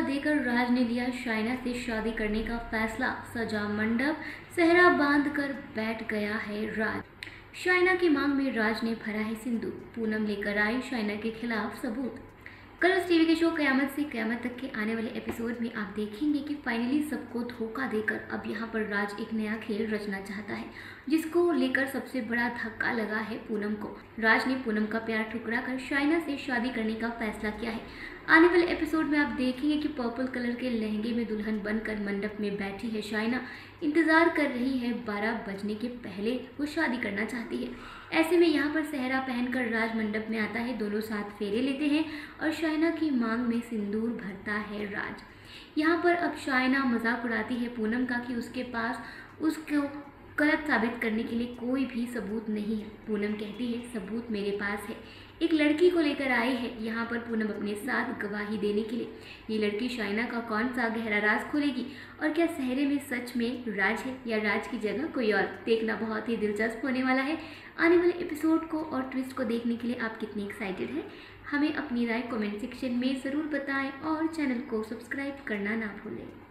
धोखा देकर राज ने लिया शाइना से शादी करने का फैसला। सजा मंडप, सहरा बाँध कर बैठ गया है राज। शाइना की मांग में राज ने भरा है सिंदूर। पूनम लेकर आई शाइना के खिलाफ सबूत। कलर्स टीवी के शो कयामत से कयामत तक के आने वाले एपिसोड में आप देखेंगे कि फाइनली सबको धोखा देकर अब यहाँ पर राज एक नया खेल रचना चाहता है, जिसको लेकर सबसे बड़ा धक्का लगा है पूनम को। राज ने पूनम का प्यार ठुकरा कर शाइना से शादी करने का फैसला किया है। आने वाले एपिसोड में आप देखेंगे कि पर्पल कलर के लहंगे में दुल्हन बनकर मंडप में बैठी है शाइना। इंतज़ार कर रही है बारह बजने के पहले वो शादी करना चाहती है। ऐसे में यहाँ पर सहरा पहनकर राज मंडप में आता है। दोनों साथ फेरे लेते हैं और शाइना की मांग में सिंदूर भरता है राज। यहाँ पर अब शाइना मज़ाक उड़ाती है पूनम का कि उसके पास उसको गलत साबित करने के लिए कोई भी सबूत नहीं। है पूनम कहती है, सबूत मेरे पास है। एक लड़की को लेकर आई है। यहाँ पर पूनम अपने साथ गवाही देने के लिए। ये लड़की शाइना का कौन सा गहरा राज खोलेगी? और क्या सहरे में सच में राज है या राज की जगह कोई और? देखना बहुत ही दिलचस्प होने वाला है। आने वाले एपिसोड को और ट्विस्ट को देखने के लिए आप कितने एक्साइटेड हैं? हमें अपनी राय कमेंट सेक्शन में ज़रूर बताएँ और चैनल को सब्सक्राइब करना ना भूलें।